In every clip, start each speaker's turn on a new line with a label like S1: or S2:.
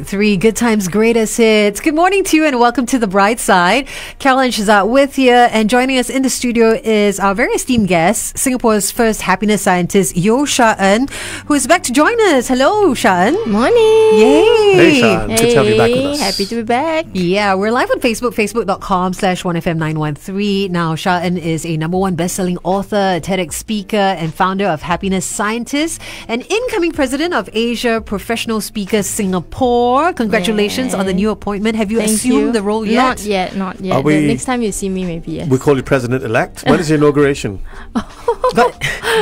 S1: Three good times, greatest hits. Good morning to you and welcome to the bright side. Carolyn Shehzad with you and joining us in the studio is our very esteemed guest, Singapore's first happiness scientist, Yeo Sha En, who is back to join us. Hello, Sha En.
S2: Morning.
S1: Yay.
S3: Hey, Sha En. Good to have you back with us.
S2: Happy to be back.
S1: Yeah, we're live on Facebook, facebook.com slash 1FM913. Now, Sha En is a number one best-selling author, TEDx speaker, and founder of Happiness Scientist, and incoming president of Asia Professional Speakers Singapore. Congratulations on the new appointment. Have you
S2: Thank
S1: assumed
S2: you.
S1: the role yet?
S2: Not yet, not yet.
S3: Are we-
S2: next time you see me, maybe yes.
S3: We call you president elect. When is the inauguration?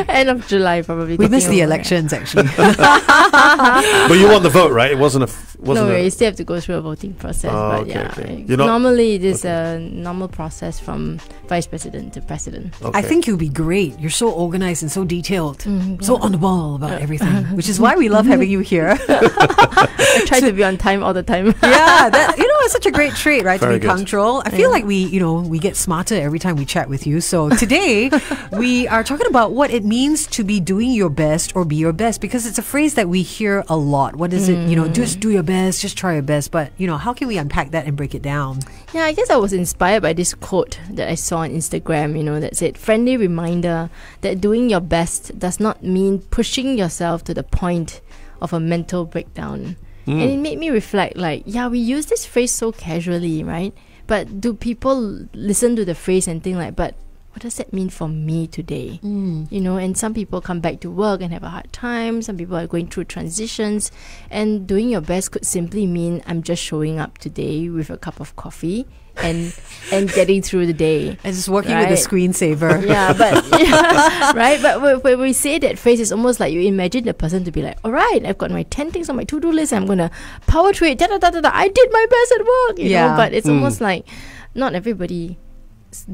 S2: End of July, probably.
S1: we missed the
S2: over,
S1: elections, actually.
S3: but you won the vote, right? It wasn't a. f- Wasn't
S2: No,
S3: a,
S2: you still have to go through a voting process.
S3: Oh,
S2: but
S3: okay,
S2: yeah,
S3: okay. You're
S2: normally it is a normal process from vice president to president.
S3: okay.
S1: I think you'll be great. You're so organized and so detailed,
S2: Mm,
S1: so on the ball about everything, which is why we love having you here.
S2: I try to be on time all the time.
S1: yeah, that, you know, it's such a great trait, right?
S3: Very
S1: to be
S3: good.
S1: punctual. I feel like we, you know, we get smarter every time we chat with you. So today we are talking about what it means to be doing your best or be your best because it's a phrase that we hear a lot. What is it? You know, just do your best, just try your best. But you know, how can we unpack that and break it down?
S2: Yeah, I guess I was inspired by this quote that I saw on Instagram, you know, that said, friendly reminder that doing your best does not mean pushing yourself to the point of a mental breakdown. Mm. And it made me reflect like, yeah, we use this phrase so casually, right? But do people listen to the phrase and think like, but what does that mean for me today? Mm. You know, and some people come back to work and have a hard time. Some people are going through transitions. And doing your best could simply mean I'm just showing up today with a cup of coffee and and getting through the day.
S1: And just working with a screensaver.
S2: Yeah, but yeah, right. But when- when we say that phrase, it's almost like you imagine the person to be like, "All right, I've got my ten things on my to-do list. I'm gonna power through it. Da da da da da. I did my best at work." You
S1: Yeah.
S2: know, but it's
S3: Mm.
S2: almost like not everybody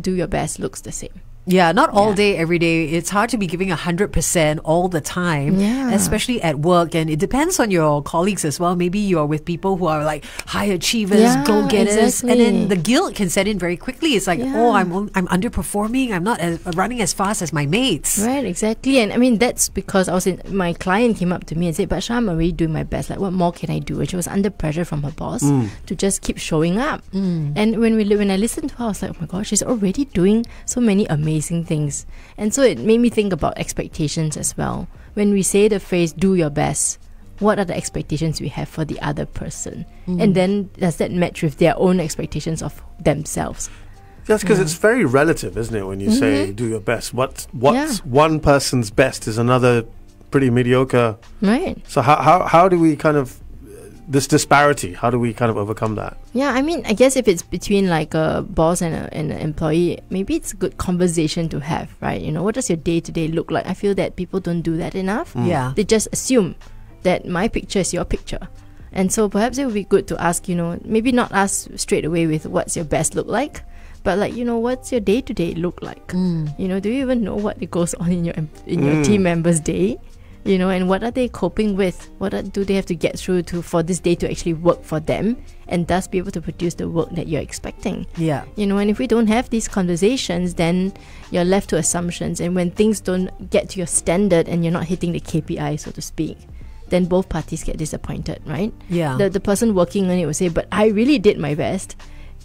S2: do your best looks the same.
S1: Yeah, not all
S2: Yeah.
S1: day, every day. It's hard to be giving 100% all the time,
S2: Yeah.
S1: especially at work. And it depends on your colleagues as well. Maybe you're with people who are like high achievers,
S2: Yeah,
S1: go getters. And then the guilt can set in very quickly. It's like, oh,
S2: Yeah.
S1: oh, I'm, I'm underperforming. I'm not as, uh, running as fast as my mates.
S2: Right, exactly. And I mean, that's because I was in, my client came up to me and said, But Sha En, I'm already doing my best. Like, what more can I do? And she was under pressure from her boss mm. to just keep showing up. Mm. And when we when I listened to her, I was like, Oh my gosh, she's already doing so many amazing things. And so it made me think about expectations as well. When we say the phrase, do your best, what are the expectations we have for the other person? And then does that match with their own expectations of themselves?
S3: That's because it's very relative, isn't it? When you say do your best, what what's
S2: Mm-hmm. Yeah.
S3: one person's best is another pretty mediocre.
S2: Right.
S3: So how how how do we kind of this disparity? How do we kind of overcome that?
S2: Yeah, I mean, I guess if it's between like a boss and, a, and an employee, maybe it's a good conversation to have, right? You know, what does your day to day look like? I feel that people don't do that enough.
S1: Yeah.
S2: They just assume that my picture is your picture. And so perhaps it would be good to ask, you know, maybe not ask straight away with what's your best look like, but like, you know, what's your day to day look like? You know, do you even know what goes on in your in your
S3: Mm.
S2: team members' day? You know, and what are they coping with? What are, do they have to get through to for this day to actually work for them, and thus be able to produce the work that you're expecting?
S1: Yeah.
S2: You know, and if we don't have these conversations, then you're left to assumptions. And when things don't get to your standard and you're not hitting the KPI, so to speak, then both parties get disappointed, right?
S1: Yeah.
S2: The, the person working on it will say, But I really did my best.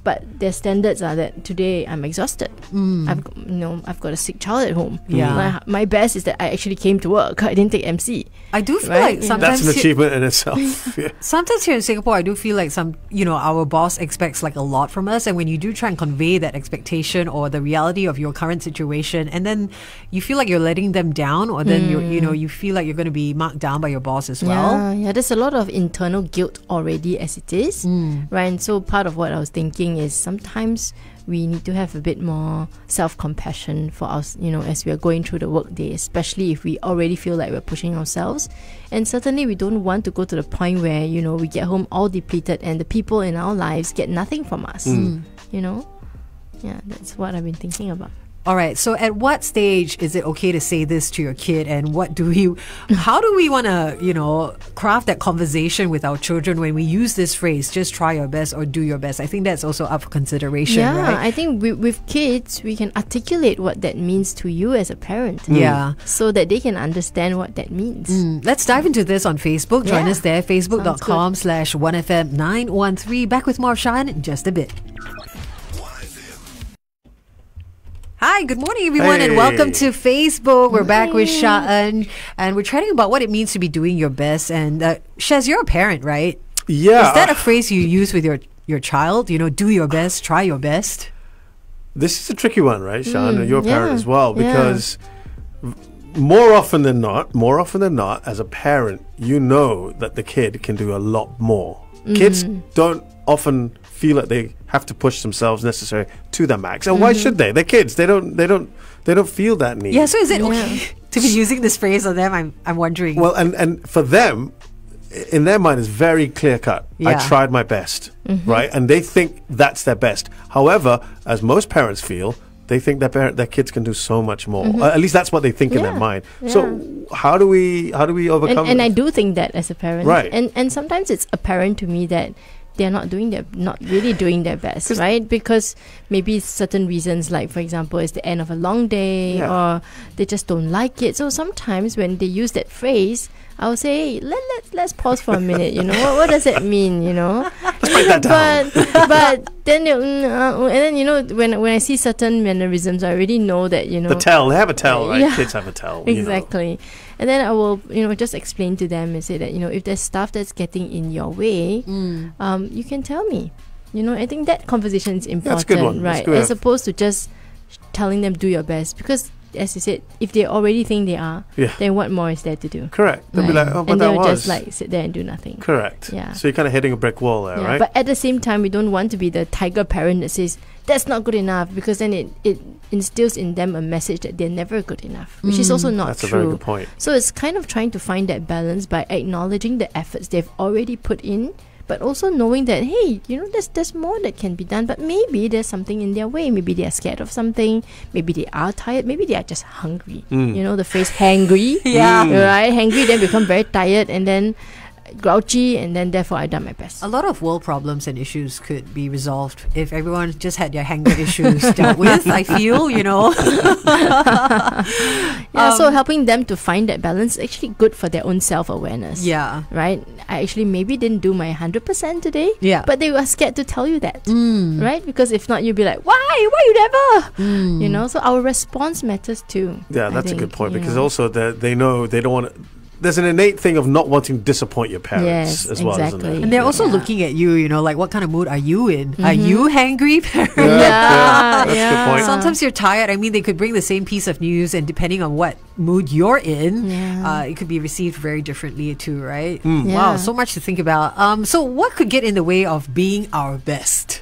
S2: But their standards are that today I'm exhausted. I've got, you know I've got a sick child at home.
S1: Mm. Yeah.
S2: My, my best is that I actually came to work. I didn't take MC.
S1: I do feel
S2: Right,
S1: like sometimes.
S3: That's an achievement in itself. yeah.
S1: Sometimes here in Singapore, I do feel like some, you know, our boss expects like a lot from us. And when you do try and convey that expectation or the reality of your current situation, and then you feel like you're letting them down, or then you're, you know, you feel like you're going to be marked down by your boss as well.
S2: Yeah, yeah. There's a lot of internal guilt already as it is, right? And so part of what I was thinking is sometimes we need to have a bit more self-compassion for us, you know, as we are going through the workday, especially if we already feel like we're pushing ourselves. And certainly we don't want to go to the point where, you know, we get home all depleted and the people in our lives get nothing from us. Mm. You know? Yeah, that's what I've been thinking about.
S1: All right. So, at what stage is it okay to say this to your kid, and what do we, how do we want to, you know, craft that conversation with our children when we use this phrase, "Just try your best" or "Do your best"? I think that's also up for consideration,
S2: yeah,
S1: right?
S2: I think with, with kids, we can articulate what that means to you as a parent.
S1: Yeah.
S2: So that they can understand what that means.
S1: Mm, Let's dive into this on Facebook. Join
S2: Yeah.
S1: us there, facebook.com slash 1FM913. Back with more Sha En in just a bit. Hi, good morning, everyone, and welcome to Facebook. We're back with Sha En, and we're chatting about what it means to be doing your best. And uh, Shaz, you're a parent, right?
S3: Yeah.
S1: Is that a phrase you use with your, your child? You know, do your best, try your best?
S3: This is a tricky one, right, Sha En?
S2: Mm,
S3: You're a parent
S2: yeah,
S3: as well because v- more often than not, more often than not, as a parent, you know that the kid can do a lot more. Kids
S2: Mm-hmm.
S3: don't often feel that they have to push themselves necessarily to the max, and
S2: Mm-hmm.
S3: why should they? They're kids. They don't. They don't. They don't feel that need.
S1: Yeah, so is it
S2: Yeah.
S1: okay to be using this phrase on them? I'm, I'm wondering.
S3: Well, and and for them, in their mind, is very clear cut. I tried my best, right? And they think that's their best. However, as most parents feel, they think their parent, their kids can do so much more. Uh, at least that's what they think in their
S2: Yeah,
S3: mind. So how do we how do we
S2: And,
S3: overcome?
S2: and I do think that as a parent.
S3: Right.
S2: And and sometimes it's apparent to me that they're not doing their not really doing their best, right? Because maybe certain reasons, like for example, it's the end of a long day
S3: Yeah.
S2: or they just don't like it. So sometimes when they use that phrase, I'll say, let, let, let's pause for a minute, you know, what, what does it mean, you know?
S3: Let's break that down.
S2: but but then they'll, mm, uh, and then you know when when I see certain mannerisms, I already know that you know
S3: the tell they have a tell, right?
S2: Yeah.
S3: Kids have a tell. you know.
S2: Exactly. And then I will you know just explain to them and say that you know if there's stuff that's getting in your way,
S1: Mm.
S2: um, you can tell me. You know, I think that conversation is important,
S3: that's a good one. That's
S2: right?
S3: good.
S2: As opposed to just telling them do your best because. As you said, if they already think they are,
S3: Yeah.
S2: then what more is there to do?
S3: Correct. They'll be
S2: right?
S3: like, oh, but
S2: and they'll just like sit there and do nothing.
S3: correct.
S2: Yeah.
S3: So you're kind of hitting a brick wall there,
S2: Yeah,
S3: right?
S2: But at the same time, we don't want to be the tiger parent that says that's not good enough because then it, it instills in them a message that they're never good enough, which is also mm. not true.
S3: That's a very good point.
S2: So it's kind of trying to find that balance by acknowledging the efforts they've already put in, but also knowing that hey, you know, there's there's more that can be done. But maybe there's something in their way. Maybe they are scared of something. Maybe they are tired. Maybe they are just hungry.
S3: Mm.
S2: You know, the phrase "hangry."
S1: Yeah.
S3: Mm.
S2: Right, hangry, then become very tired, and then grouchy, and then therefore I done my best.
S1: A lot of world problems and issues could be resolved if everyone just had their hanger issues dealt with. I feel, you know.
S2: Yeah, so
S1: Um,
S2: helping them to find that balance is actually good for their own self awareness.
S1: yeah.
S2: Right? I actually maybe didn't do my 100% today,
S1: Yeah.
S2: but they were scared to tell you that.
S1: Mm.
S2: Right? Because if not, you'd be like, why? Why you never?
S1: Mm.
S2: You know, so our response matters too.
S3: Yeah,
S2: I
S3: that's a good point because
S2: know.
S3: also that they know they don't want. to... There's an innate thing of not wanting to disappoint your parents
S2: Yes,
S3: as well, isn't
S2: exactly.
S3: there?
S1: And they're also
S2: Yeah.
S1: looking at you, you know, like what kind of mood are you in? Are you hangry, parents?
S3: Yeah, yeah, that's a good point.
S1: Sometimes you're tired. I mean, they could bring the same piece of news, and depending on what mood you're in,
S2: Yeah.
S1: uh, it could be received very differently too, right?
S3: Hmm.
S1: Wow, so much to think about. Um, so what could get in the way of being our best?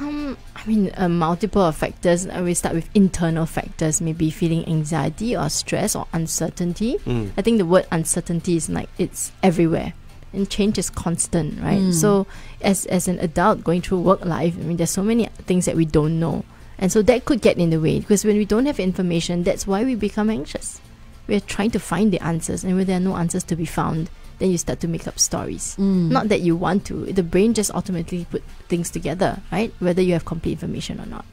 S2: Um, I mean, uh, multiple of factors. Uh, we start with internal factors, maybe feeling anxiety or stress or uncertainty.
S3: Mm.
S2: I think the word uncertainty is like it's everywhere, and change is constant, right?
S1: Mm.
S2: So, as as an adult going through work life, I mean, there's so many things that we don't know, and so that could get in the way because when we don't have information, that's why we become anxious. We're trying to find the answers, and when there are no answers to be found, then you start to make up stories.
S1: Mm.
S2: Not that you want to. The brain just automatically put things together, right? Whether you have complete information or not.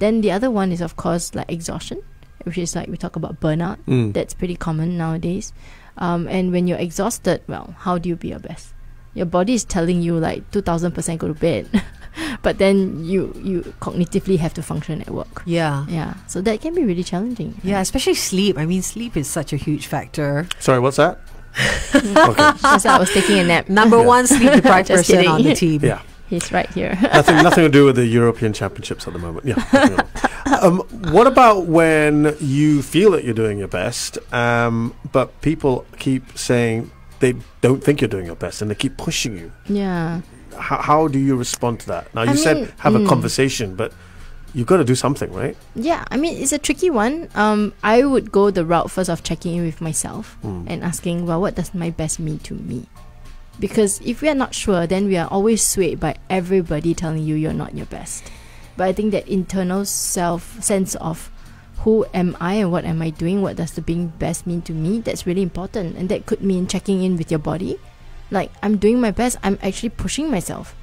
S2: Then the other one is of course like exhaustion, which is like we talk about burnout.
S3: Mm.
S2: That's pretty common nowadays. Um, and when you're exhausted, well, how do you be your best? Your body is telling you like two thousand percent go to bed, but then you you cognitively have to function at work.
S1: Yeah.
S2: Yeah, so that can be really challenging.
S1: Yeah, especially sleep. I mean, sleep is such a huge factor.
S3: Sorry, what's that? okay.
S2: That's why I was taking a nap.
S1: Number one sleep deprived
S2: Just
S1: person on the
S2: kidding.
S1: team.
S3: Yeah.
S2: He's right here.
S3: nothing, nothing to do with the European Championships at the moment. Yeah. nothing at all. um, what about when you feel that you're doing your best, um, but people keep saying they don't think you're doing your best, and they keep pushing you?
S2: yeah.
S3: How, how do you respond to that? Now you
S2: I
S3: said
S2: mean,
S3: have a
S2: mm.
S3: conversation, but you've got to do something, right?
S2: Yeah, I mean it's a tricky one. Um, I would go the route first of checking in with myself
S3: Mm.
S2: and asking, well, what does my best mean to me? Because if we are not sure, then we are always swayed by everybody telling you you're not your best. But I think that internal self sense of who am I and what am I doing? What does the being best mean to me? That's really important. And that could mean checking in with your body. Like, I'm doing my best, I'm actually pushing myself.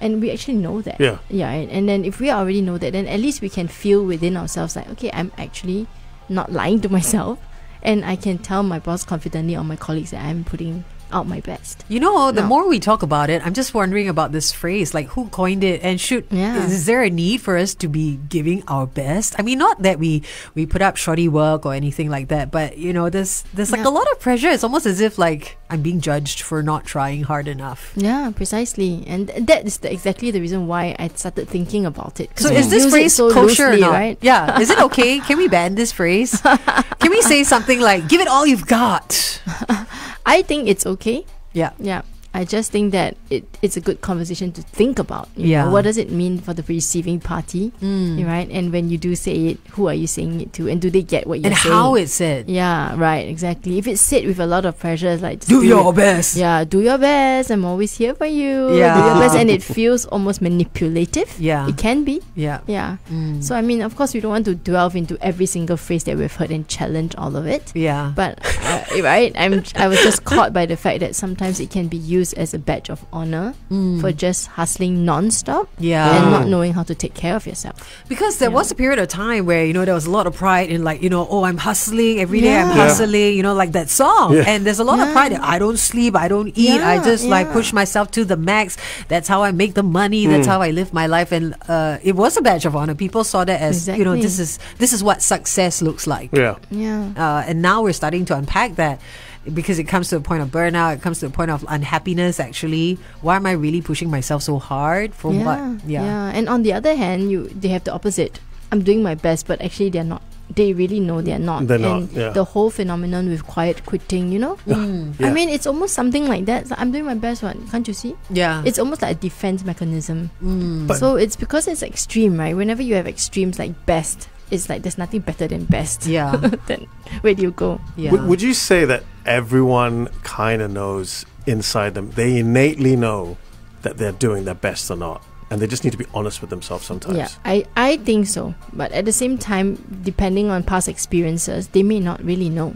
S2: And we actually know that.
S3: Yeah.
S2: Yeah. And, and then if we already know that, then at least we can feel within ourselves like, okay, I'm actually not lying to myself. And I can tell my boss confidently or my colleagues that I'm putting out my best.
S1: You know, the
S2: No.
S1: more we talk about it, I'm just wondering about this phrase. Like, who coined it? And should
S2: Yeah.
S1: is, there a need for us to be giving our best? I mean, not that we we put up shoddy work or anything like that, but you know, there's there's like
S2: Yeah.
S1: a lot of pressure. It's almost as if like I'm being judged for not trying hard enough.
S2: Yeah, precisely. And th- that is the, exactly the reason why I started thinking about it.
S1: So is this phrase
S2: so
S1: kosher or
S2: loosely,
S1: not?
S2: right?
S1: Yeah. Is it okay? Can we ban this phrase? Can we say something like "Give it all you've got"?
S2: I think it's okay.
S1: Yeah.
S2: Yeah. I just think that it, it's a good conversation to think about.
S1: Yeah.
S2: know, what does it mean for the receiving party?
S1: Mm.
S2: Right? And when you do say it, who are you saying it to? And do they get what you're
S1: And
S2: saying?
S1: how it's said.
S2: Yeah, right, exactly. If it's said with a lot of pressure, like just
S1: Do your
S2: it.
S1: best.
S2: Yeah, do your best. I'm always here for you.
S1: Yeah.
S2: Do your best. And it feels almost manipulative.
S1: Yeah.
S2: It can be.
S1: Yeah.
S2: Yeah.
S1: Mm.
S2: So I mean, of course, we don't want to delve into every single phrase that we've heard and challenge all of it.
S1: yeah.
S2: But uh, right, I'm I was just caught by the fact that sometimes it can be used as a badge of honor
S1: Mm.
S2: for just hustling non-stop
S1: yeah.
S2: and not knowing how to take care of yourself.
S1: Because there
S2: Yeah.
S1: was a period of time where, you know, there was a lot of pride in like, you know, oh, I'm hustling every day, I'm
S2: Yeah.
S3: Yeah.
S1: hustling, you know, like that song.
S3: Yeah.
S1: And there's a lot of pride that I don't sleep, I don't eat, I
S2: Yeah,
S1: just like push myself to the max. That's how I make the money, that's how I live my life. And uh, it was a badge of honor. People saw that as, you know, this is this is what success looks like.
S3: Yeah.
S2: Yeah.
S1: Uh, and now we're starting to unpack that because it comes to a point of burnout, it comes to a point of unhappiness actually. Why am I really pushing myself so hard for
S2: yeah,
S1: what?
S2: yeah. yeah And on the other hand, you they have the opposite. I'm doing my best, but actually they're not. They really know they're not.
S3: They're not, yeah.
S2: the whole phenomenon with quiet quitting, you know.
S1: Mm.
S3: Yeah.
S2: I mean, it's almost something like that. Like, I'm doing my best, one. Can't you see?
S1: Yeah.
S2: It's almost like a defense mechanism.
S1: Mm.
S2: So it's because it's extreme, right? Whenever you have extremes like best, it's like there's nothing better than best.
S1: yeah.
S2: then where do you go?
S1: Yeah.
S3: W- would you say that everyone kind of knows inside them? They innately know that they're doing their best or not, and they just need to be honest with themselves sometimes.
S2: Yeah, I, I think so. But at the same time, depending on past experiences, they may not really know.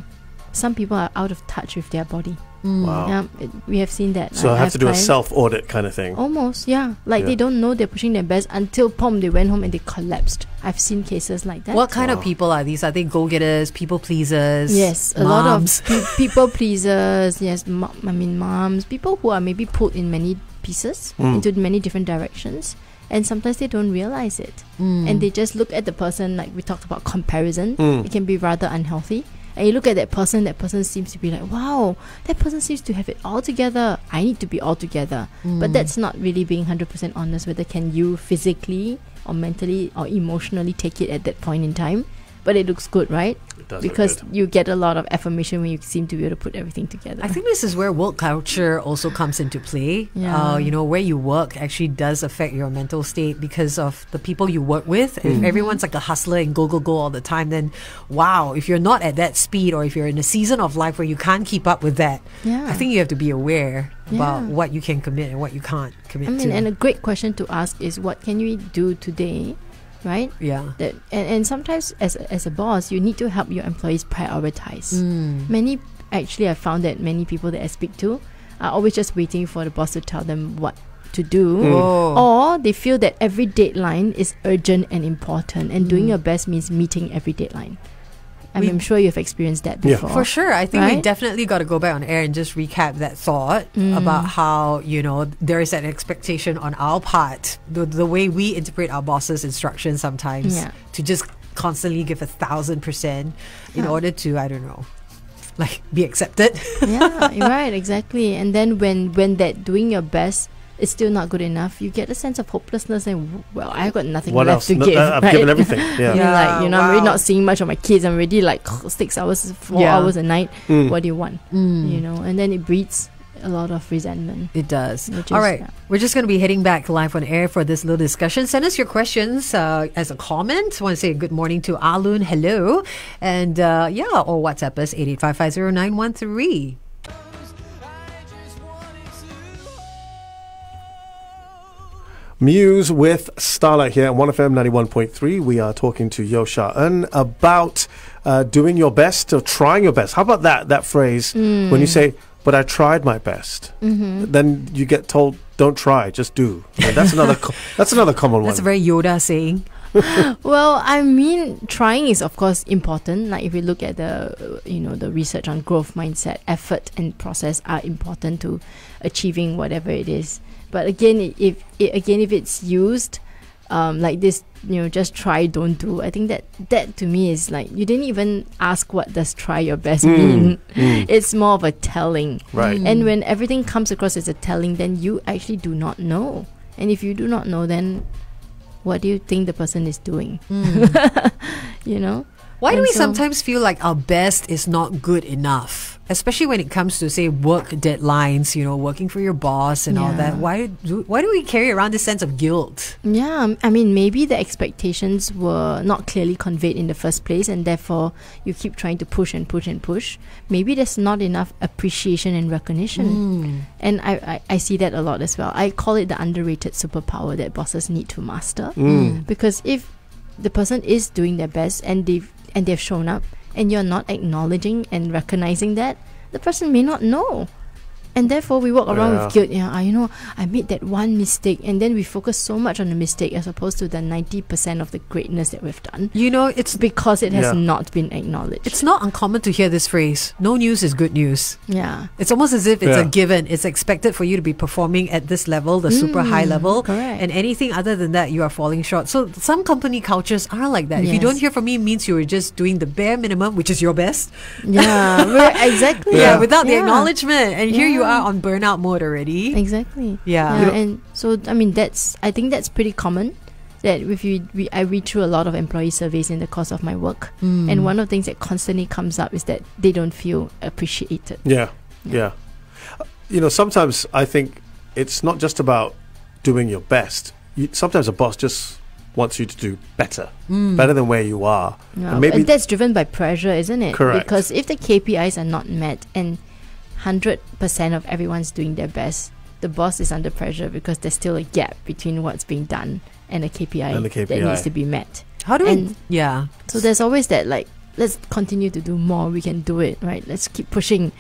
S2: Some people are out of touch with their body.
S1: Mm.
S3: Wow.
S2: Yeah, it, we have seen that.
S3: So I have to do a self audit kind of thing.
S2: Almost, yeah. Like
S3: Yeah.
S2: they don't know they're pushing their best until pom they went home and they collapsed. I've seen cases like that.
S1: What kind of people are these? Are they go getters, people pleasers?
S2: Yes, a lot of pe- people pleasers. Yes, mo- I mean moms, people who are maybe pulled in many pieces
S3: Mm.
S2: into many different directions, and sometimes they don't realize it,
S1: Mm.
S2: and they just look at the person like we talked about comparison.
S3: Mm.
S2: It can be rather unhealthy. And you look at that person, that person seems to be like, wow, that person seems to have it all together. I need to be all together. But
S1: Mm.
S2: that's not really being 100% honest whether can you physically or mentally or emotionally take it at that point in time. But it looks good, right?
S3: It does look
S2: because
S3: good.
S2: you get a lot of affirmation when you seem to be able to put everything together.
S1: I think this is where work culture also comes into play.
S2: Yeah.
S1: Uh, you know, where you work actually does affect your mental state because of the people you work with.
S3: Mm.
S1: If everyone's like a hustler and go, go, go all the time, then wow, if you're not at that speed or if you're in a season of life where you can't keep up with that,
S2: yeah.
S1: I think you have to be aware about what you can commit and what you can't commit
S2: I mean,
S1: to.
S2: and a great question to ask is what can we do today, right?
S1: yeah.
S2: That and, and sometimes as a, as a boss, you need to help your employees prioritize.
S1: Mm.
S2: Many actually, I found that many people that I speak to are always just waiting for the boss to tell them what to do.
S3: Mm.
S2: Or they feel that every deadline is urgent and important, and doing
S1: Mm.
S2: your best means meeting every deadline. I
S1: We-
S2: mean, I'm sure you've experienced that
S3: Yeah.
S2: before.
S1: For sure. I think we definitely got to go back on air and just recap that thought
S2: Mm.
S1: about how, you know, there is an expectation on our part, the, the way we interpret our boss's instructions sometimes,
S2: Yeah.
S1: to just constantly give a thousand percent in
S2: Yeah.
S1: order to, I don't know, like be accepted.
S2: yeah, right, exactly. And then when when that doing your best is still not good enough, you get a sense of hopelessness and well, I've got nothing
S3: What
S2: left
S3: else?
S2: to
S3: No,
S2: give.
S3: uh, I've
S2: right?
S3: given everything. Yeah.
S1: Yeah,
S2: like you know, I'm really not seeing much of my kids. I'm already like six hours, four
S1: Yeah.
S2: hours a night.
S3: Mm.
S2: What do you want?
S1: Mm.
S2: You know, and then it breeds a lot of resentment.
S1: It does.
S2: Which
S1: All
S2: is-
S1: right.
S2: yeah.
S1: We're just going to be heading back live on air for this little discussion. Send us your questions uh, as a comment. want to say good morning to Alun. Hello. And uh, yeah, or WhatsApp us 885509113.
S3: Muse with Starlight here on 1FM 91.3. We are talking to Yeo Sha En about uh, doing your best or trying your best. How about that, that phrase when you say, but I tried my best? Then you get told, don't try, just do. Yeah, that's another that's another common one.
S1: That's a very Yoda saying.
S2: Well, I mean, trying is of course important. Like if we look at the, you know, the research on growth mindset, effort and process are important to achieving whatever it is. But again, if i again if it's used, um, like this, you know, just try, don't do. I think that that to me is like you didn't even ask what does try your best
S3: Mm,
S2: mean.
S3: mm,
S2: It's more of a telling.
S3: right.
S2: And when everything comes across as a telling, then you actually do not know. And if you do not know, then what do you think the person is doing? you know?
S1: Why do we
S2: so-
S1: sometimes feel like our best is not good enough? Especially when it comes to say work deadlines, you know, working for your boss and all that. Why do why do we carry around this sense of guilt?
S2: Yeah, um, I mean, maybe the expectations were not clearly conveyed in the first place, and therefore you keep trying to push and push and push. Maybe there's not enough appreciation and recognition. And I, I, I see that a lot as well. I call it the underrated superpower that bosses need to master.
S3: Mm.
S2: Because if the person is doing their best and they've and they've shown up and you're not acknowledging and recognizing that, the person may not know. And therefore we walk around
S3: Yeah.
S2: with guilt. Yeah, I you know, I made that one mistake and then we focus so much on the mistake as opposed to the ninety percent of the greatness that we've done.
S1: You know, it's
S2: Because it has
S3: Yeah.
S2: not been acknowledged.
S1: it's not uncommon to hear this phrase. No news is good news.
S2: yeah.
S1: It's almost as if it's a given. It's expected for you to be performing at this level, the super high
S2: Mm,
S1: level.
S2: correct.
S1: And anything other than that, you are falling short. So some company cultures are like that. If you don't hear from me, it means you were just doing the bare minimum, which is your best.
S2: Yeah, exactly.
S1: Yeah, without the
S2: Yeah.
S1: acknowledgement. And here you
S2: Yeah.
S1: are on burnout mode already.
S2: Exactly.
S1: Yeah.
S2: Yeah,
S3: You know-
S2: and so I mean that's I think that's pretty common. That if you we, I read through a lot of employee surveys in the course of my work,
S1: Mm.
S2: and one of the things that constantly comes up is that they don't feel appreciated.
S3: Yeah,
S2: Yeah.
S3: yeah. Uh, You know, sometimes I think it's not just about doing your best. You, sometimes a boss just wants you to do better,
S1: Mm.
S3: better than where you are.
S2: Yeah,
S3: And maybe-
S2: and that's driven by pressure, isn't it?
S3: Correct.
S2: Because if the KPIs are not met and hundred percent of everyone's doing their best, the boss is under pressure because there's still a gap between what's being done and the KPI,
S3: And the
S2: that needs to be met.
S1: How do we? yeah.
S2: So there's always that like, let's continue to do more. We can do it, right? Let's keep pushing.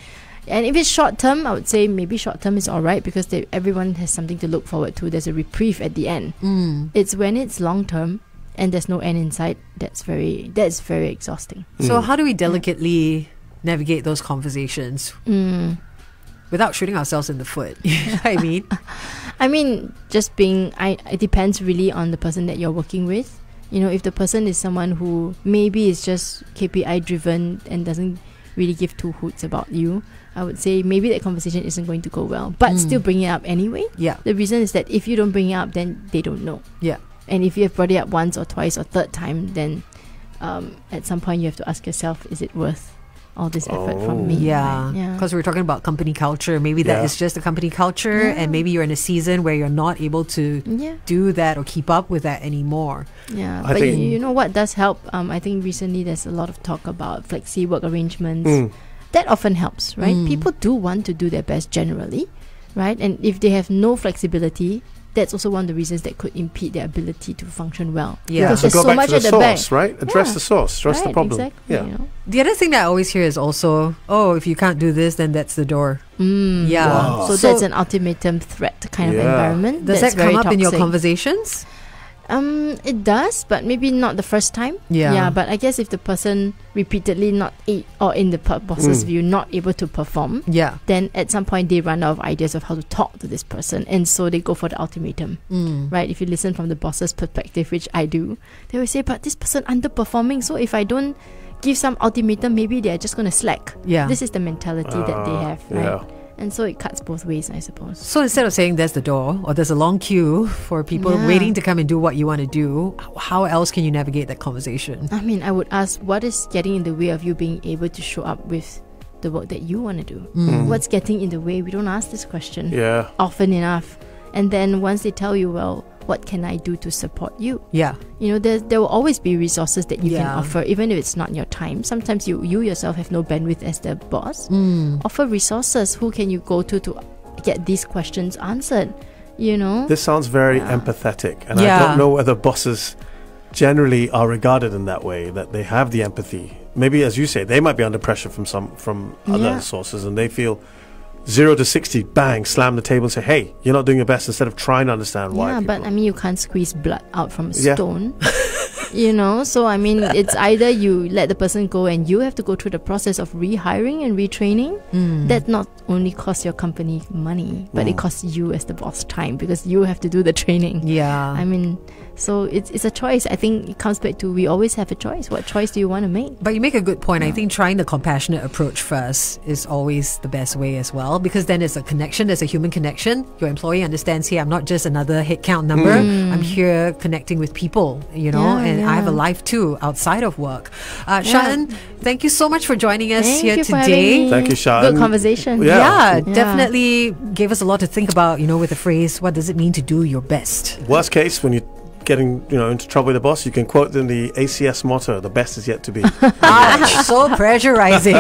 S2: And if it's short term, I would say maybe short term is all right because they, everyone has something to look forward to. There's a reprieve at the end.
S1: Mm.
S2: It's when it's long term and there's no end in sight. That's very that's very exhausting.
S1: So
S3: Mm.
S1: how do we delicately navigate those conversations
S2: Mm.
S1: without shooting ourselves in the foot? You know I mean,
S2: I mean, just being, I it depends really on the person that you're working with. You know, if the person is someone who maybe is just KPI driven and doesn't really give two hoots about you, I would say maybe that conversation isn't going to go well. But
S1: Mm.
S2: still bring it up anyway.
S1: yeah,
S2: The reason is that if you don't bring it up, then they don't know.
S1: Yeah.
S2: And if you have brought it up once or twice or third time, then um, at some point you have to ask yourself, is it worth all this effort
S3: Oh.
S2: from me?
S1: yeah,
S2: Right? Yeah.
S1: Because we're talking about company culture. Maybe that
S3: Yeah.
S1: is just a company culture,
S2: Yeah.
S1: and maybe you're in a season where you're not able to
S2: Yeah.
S1: do that or keep up with that anymore.
S2: Yeah,
S3: I
S2: but
S3: think-
S2: you, you know what does help? Um, I think recently there's a lot of talk about flexi work arrangements.
S3: Mm.
S2: That often helps, right?
S1: Mm.
S2: People do want to do their best generally, right? And if they have no flexibility, that's also one of the reasons that could impede their ability to function well.
S1: Yeah.
S2: Because
S3: so
S2: there's
S3: go
S2: so
S3: back
S2: much
S3: to the
S2: at the back.
S3: source, right? Address
S2: Yeah.
S3: the source. Address the problem.
S2: Exactly.
S3: Yeah.
S2: You know?
S1: The other thing that I always hear is also, oh, if you can't do this, then that's the door.
S2: Mm.
S1: Yeah.
S3: Wow.
S2: So,
S1: So-
S2: that's an ultimatum threat kind of environment.
S1: Does
S2: that's
S1: that come
S2: very
S1: up in your conversations?
S2: Um, it does, but maybe not the first time.
S1: Yeah.
S2: Yeah, but I guess if the person repeatedly not a- or in the per- boss's
S3: Mm.
S2: view not able to perform,
S1: Yeah.
S2: then at some point they run out of ideas of how to talk to this person, and so they go for the ultimatum,
S1: Mm.
S2: right? If you listen from the boss's perspective, which I do, they will say, "But this person underperforming, so if I don't give some ultimatum, maybe they're just gonna slack."
S1: Yeah.
S2: This is the mentality that they
S3: Ah,
S2: have, right?
S3: Yeah.
S2: And so it cuts both ways, I suppose.
S1: So instead of saying there's the door or there's a long queue for people
S2: Yeah.
S1: waiting to come and do what you want to do, how else can you navigate that conversation?
S2: I mean, I would ask, what is getting in the way of you being able to show up with the work that you want to do?
S3: Mm.
S2: What's getting in the way? We don't ask this question
S3: Yeah.
S2: often enough. And then once they tell you, well, what can I do to support you?
S1: Yeah.
S2: You know, there, there will always be resources that you can offer, even if it's not your time. Sometimes you, you yourself have no bandwidth as the boss.
S1: Mm.
S2: Offer resources. Who can you go to to get these questions answered? You know?
S3: This sounds very
S2: Yeah.
S3: empathetic, and I don't know whether bosses generally are regarded in that way. That they have the empathy. Maybe, as you say, they might be under pressure from some from other
S2: Yeah.
S3: sources, and they feel zero to sixty, bang, slam the table, and say, "Hey, you're not doing your best." Instead of trying to understand why.
S2: yeah, but
S3: people-
S2: I mean, you can't squeeze blood out from a
S3: Yeah.
S2: stone. you know, so I mean, it's either you let the person go and you have to go through the process of rehiring and retraining.
S1: Mm.
S2: That not only costs your company money, but it
S3: Mm.
S2: costs you as the boss time because you have to do the training.
S1: Yeah.
S2: I mean, so it's it's a choice. I think it comes back to we always have a choice. What choice do you want to make?
S1: But you make a good point. I think trying the compassionate approach first is always the best way as well, because then it's a connection, there's a human connection. Your employee understands, hey, I'm not just another headcount number. I'm here connecting with people, you know,
S2: Mm. Yeah,
S1: and I have a life too outside of work. Uh,
S2: Yeah.
S1: Sha En, thank you so much for joining us
S2: Thank
S1: here
S2: you
S1: today.
S2: having me.
S3: Thank you, Sha En.
S2: Good conversation.
S3: Yeah.
S1: Yeah,
S2: Yeah.
S1: definitely gave us a lot to think about, you know, with the phrase, what does it mean to do your best?
S3: Worst case, when you're getting you know into trouble with the boss, you can quote them the ACS motto: "The best is yet to be."
S1: ah, so pressurizing.